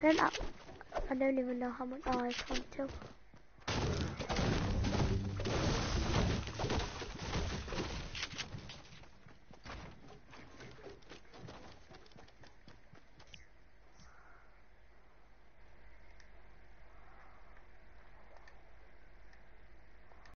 Then I, I don't even know how much. Oh, it's come to.